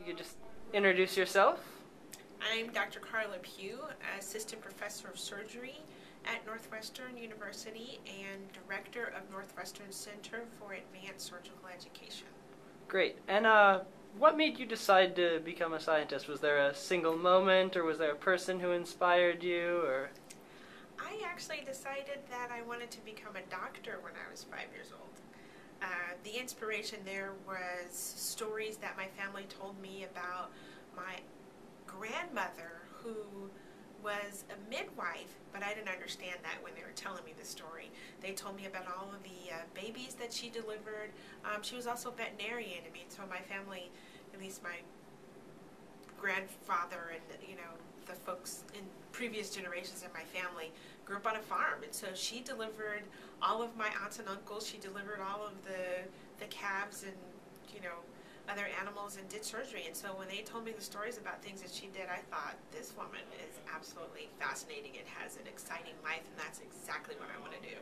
You could just introduce yourself. I'm Dr. Carla Pugh, Assistant Professor of Surgery at Northwestern University and Director of Northwestern Center for Advanced Surgical Education. Great. And uh, what made you decide to become a scientist? Was there a single moment, or was there a person who inspired you, or? I actually decided that I wanted to become a doctor when I was five years old. Uh, the inspiration there was stories that my family told me about my grandmother who was a midwife, but I didn't understand that when they were telling me the story. They told me about all of the uh, babies that she delivered. Um, she was also a veterinarian. I mean, so my family, at least my grandfather and you know the folks in previous generations in my family grew up on a farm, and so she delivered all of my aunts and uncles. She delivered all of the the calves and you know other animals and did surgery. And so when they told me the stories about things that she did, I thought this woman is absolutely fascinating and has an exciting life, and that's exactly what I want to do.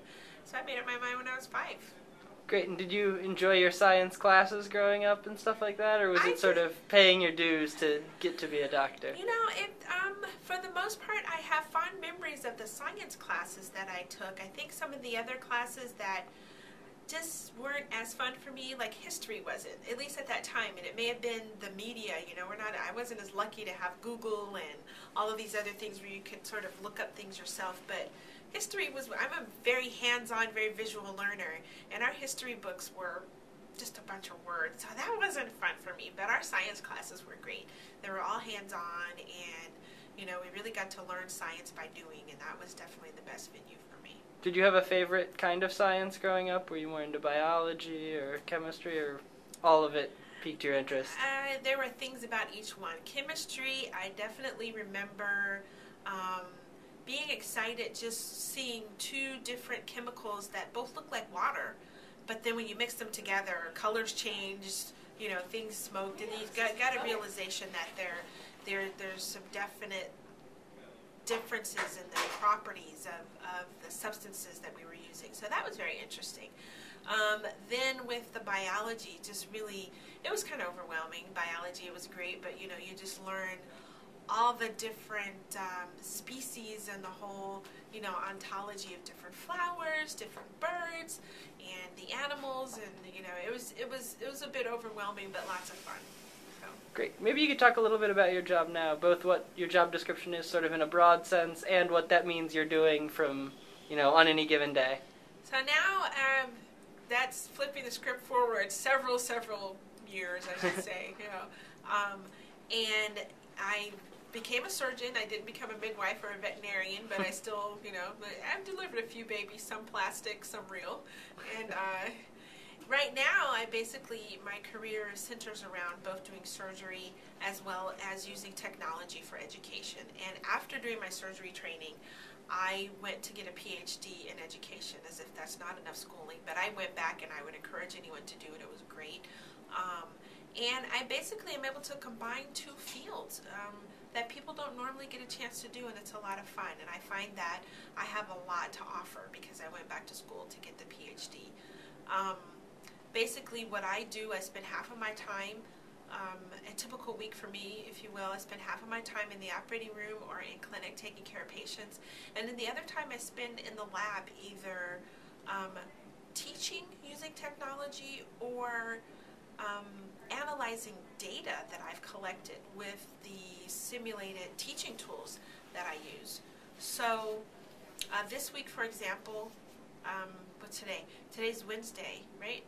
So I made up my mind when I was five. Great. And did you enjoy your science classes growing up and stuff like that, or was I it sort did. of paying your dues to get to be a doctor? You know, it um, most part, I have fond memories of the science classes that I took. I think some of the other classes that just weren't as fun for me, like history wasn't, at least at that time. And it may have been the media, you know, we're not, I wasn't as lucky to have Google and all of these other things where you could sort of look up things yourself. But history was, I'm a very hands-on, very visual learner. And our history books were just a bunch of words. So that wasn't fun for me. But our science classes were great. They were all hands-on and, you know, we really got to learn science by doing. And that was definitely the best venue for me. Did you have a favorite kind of science growing up? Were you more into biology or chemistry, or all of it piqued your interest? Uh, there were things about each one. Chemistry, I definitely remember um, being excited just seeing two different chemicals that both look like water, but then when you mix them together, colors changed, you know, things smoked, and you got, got a realization that there, there, there's some definite differences in the properties of, of the substances that we were using. So that was very interesting. Um, then with the biology, just really, it was kind of overwhelming. Biology, it was great, but you know, you just learn all the different um, species and the whole, you know, ontology of different flowers, different birds, and the animals, and you know, it was it was it was a bit overwhelming, but lots of fun. Great. Maybe you could talk a little bit about your job now, both what your job description is, sort of in a broad sense, and what that means you're doing from, you know, on any given day. So now um, that's flipping the script forward several, several years, I should say. You know, um, and I became a surgeon. I didn't become a midwife or a veterinarian, but I still, you know, I've delivered a few babies, some plastic, some real, and. Uh, Right now, I basically, my career centers around both doing surgery as well as using technology for education. And after doing my surgery training, I went to get a PhD in education, as if that's not enough schooling. But I went back and I would encourage anyone to do it. It was great. Um, and I basically am able to combine two fields um, that people don't normally get a chance to do, and it's a lot of fun. And I find that I have a lot to offer because I went back to school to get the PhD. Um, basically what I do, I spend half of my time, um, a typical week for me, if you will, I spend half of my time in the operating room or in clinic taking care of patients. And then the other time I spend in the lab either um, teaching using technology or um, analyzing data that I've collected with the simulated teaching tools that I use. So uh, this week, for example, um, today? Today's Wednesday, right?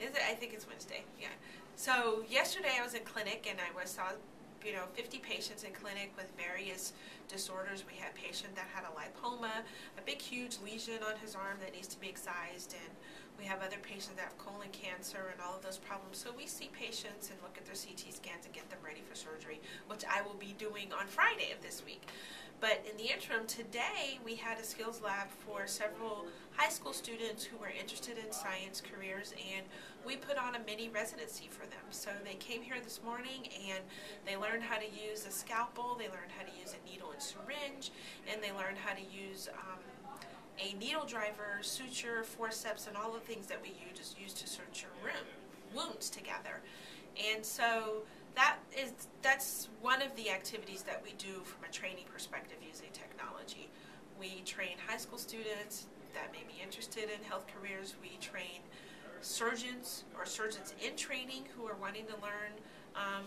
Is it? I think it's Wednesday. Yeah. So yesterday I was in clinic and I was saw, you know, 50 patients in clinic with various disorders. We had a patient that had a lipoma, a big huge lesion on his arm that needs to be excised, and we have other patients that have colon cancer and all of those problems. So we see patients and look at their CT scans and get them ready for surgery, which I will be doing on Friday of this week. But in the interim, today we had a skills lab for several high school students who were interested in science careers, and we put on a mini residency for them. So they came here this morning and they learned how to use a scalpel, they learned how to use a needle and syringe, and they learned how to use um, a needle driver, suture, forceps, and all the things that we use, use to suture room, wounds together. And so that is that's one of the activities that we do from a training perspective using technology. We train high school students that may be interested in health careers. We train surgeons or surgeons in training who are wanting to learn um,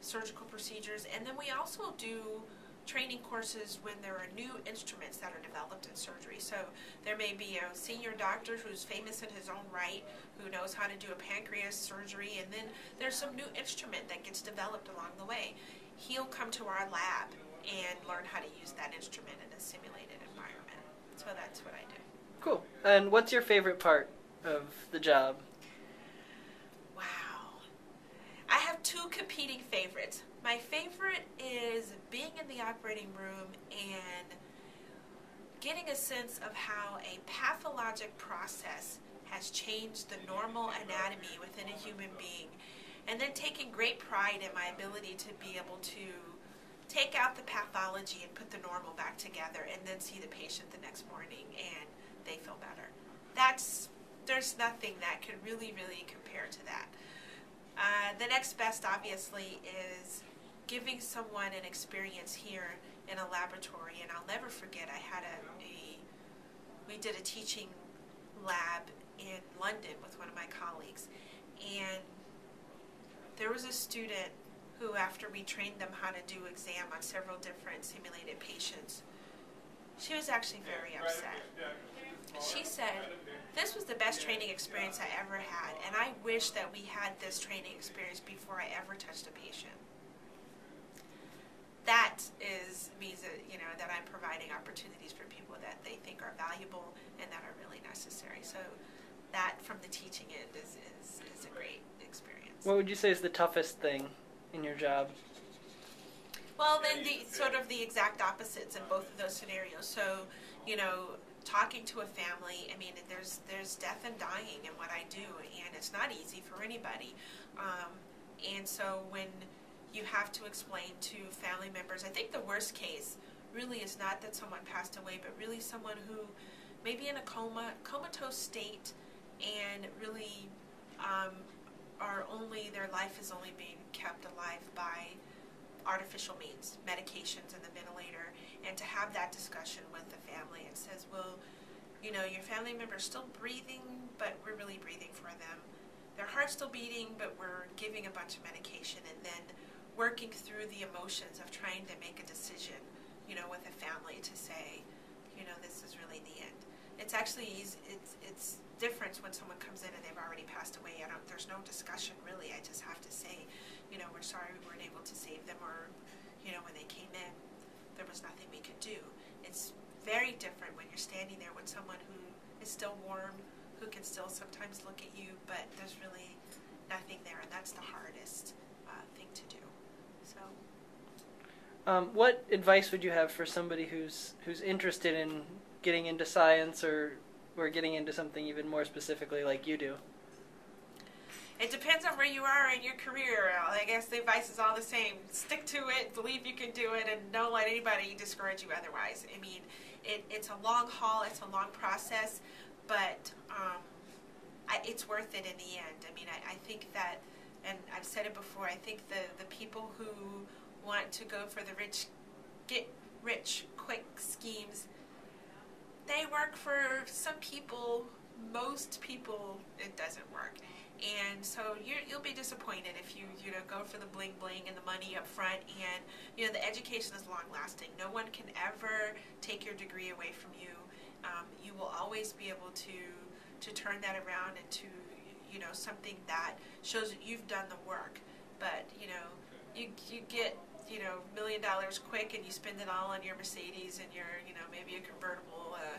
surgical procedures, and then we also do training courses when there are new instruments that are developed in surgery. So there may be a senior doctor who's famous in his own right who knows how to do a pancreas surgery, and then there's some new instrument that gets developed along the way. He'll come to our lab and learn how to use that instrument in a simulated environment. So that's what I do. Cool. And what's your favorite part of the job? Wow. I have two competing favorites. My favorite is being in the operating room and getting a sense of how a pathologic process has changed the normal anatomy within a human being, and then taking great pride in my ability to be able to take out the pathology and put the normal back together and then see the patient the next morning and they feel better. That's there's nothing that could really, really compare to that. The next best, obviously, is giving someone an experience here in a laboratory. And I'll never forget, I had a, a we did a teaching lab in London with one of my colleagues. And there was a student who, after we trained them how to do exam on several different simulated patients, she was actually very upset. She said, This was the best training experience I ever had, and I wish that we had this training experience before I ever touched a patient that is means that you know that I'm providing opportunities for people that they think are valuable and that are really necessary. So that from the teaching end is, is, is a great experience. What would you say is the toughest thing in your job? Well, then the sort of the exact opposites in both of those scenarios. So, you know, talking to a family, I mean, there's there's death and dying in what I do, and it's not easy for anybody. Um, and so when you have to explain to family members. I think the worst case really is not that someone passed away, but really someone who maybe in a coma, comatose state, and really um, are only their life is only being kept alive by artificial means, medications and the ventilator, and to have that discussion with the family. It says, well, you know, your family member is still breathing, but we're really breathing for them. Their heart's still beating, but we're giving a bunch of medication, and then working through the emotions of trying to make a decision, you know, with a family to say, you know, this is really the end. It's actually easy, it's it's different when someone comes in and they've already passed away. I don't, there's no discussion really. I just have to say, you know, we're sorry we weren't able to save them, or you know, when they came in, there was nothing we could do. It's very different when you're standing there with someone who is still warm, who can still sometimes look at you, but there's really nothing there, and that's the hardest uh, thing to do. So, Um, what advice would you have for somebody who's who's interested in getting into science or or getting into something even more specifically like you do? It depends on where you are in your career. I guess the advice is all the same. Stick to it, believe you can do it, and don't let anybody discourage you otherwise. I mean, it, it's a long haul, it's a long process, but um, I, it's worth it in the end. I mean, I, I think that and I've said it before, I think the, the people who want to go for the rich, get rich quick schemes, they work for some people, most people, it doesn't work. And so you you'll be disappointed if you you know go for the bling bling and the money up front. And you know the education is long lasting. No one can ever take your degree away from you. Um, you will always be able to to turn that around into you know something that shows that you've done the work. But you know, you you get you know million dollars quick and you spend it all on your Mercedes and your you know maybe a convertible. Uh,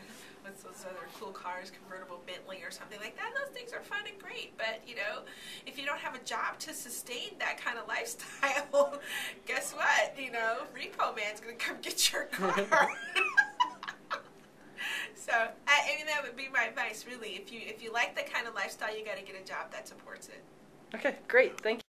cool cars, convertible Bentley or something like that. Those things are fun and great, but you know, if you don't have a job to sustain that kind of lifestyle, guess what? You know, Repo Man's gonna come get your car. So I, I mean, that would be my advice, really. If you if you like that kind of lifestyle, you got to get a job that supports it. Okay, great. Thank you.